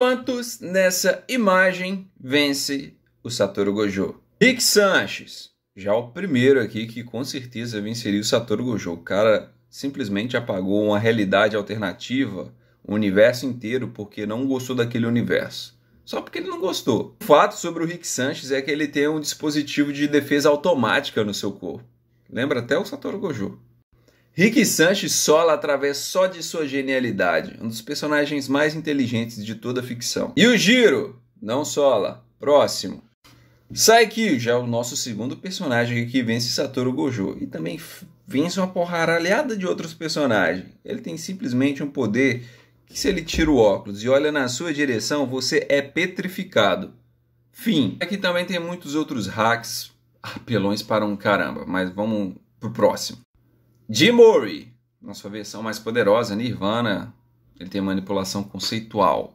Quantos nessa imagem vence o Satoru Gojo? Rick Sanches, já o primeiro aqui que com certeza venceria o Satoru Gojo. O cara simplesmente apagou uma realidade alternativa, o universo inteiro, porque não gostou daquele universo. Só porque ele não gostou. O fato sobre o Rick Sanches é que ele tem um dispositivo de defesa automática no seu corpo. Lembra até o Satoru Gojo. Rick Sanches sola através só de sua genialidade, um dos personagens mais inteligentes de toda a ficção. E o Giro não sola. Próximo. Saikyu já é o nosso segundo personagem que vence Satoru Gojo e também vence uma porraralhada de outros personagens. Ele tem simplesmente um poder que se ele tira o óculos e olha na sua direção, você é petrificado. Fim. Aqui também tem muitos outros hacks apelões para um caramba, mas vamos pro próximo. Jim Murray, na sua versão mais poderosa, Nirvana, ele tem manipulação conceitual.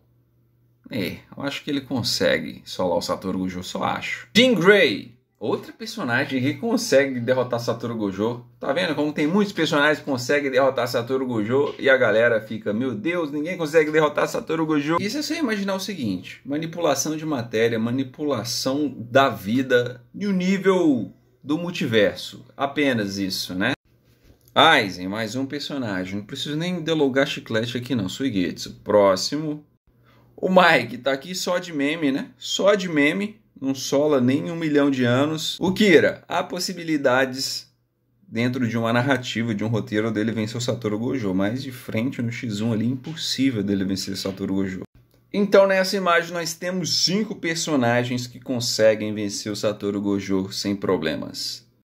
É, eu acho que ele consegue solar o Satoru Gojo, só acho. Jean Grey, outra personagem que consegue derrotar Satoru Gojo. Tá vendo como tem muitos personagens que conseguem derrotar Satoru Gojo e a galera fica, meu Deus, ninguém consegue derrotar Satoru Gojo. E se você imaginar o seguinte, manipulação de matéria, manipulação da vida e o nível do multiverso, apenas isso, né? Aizen, mais um personagem. Não preciso nem delogar chiclete aqui não, Suigetsu. Próximo. O Mike tá aqui só de meme, né? Só de meme. Não sola nem um milhão de anos. O Kira, há possibilidades dentro de uma narrativa, de um roteiro dele vencer o Satoru Gojo, mas de frente no X1 ali, impossível dele vencer o Satoru Gojo. Então nessa imagem nós temos cinco personagens que conseguem vencer o Satoru Gojo sem problemas.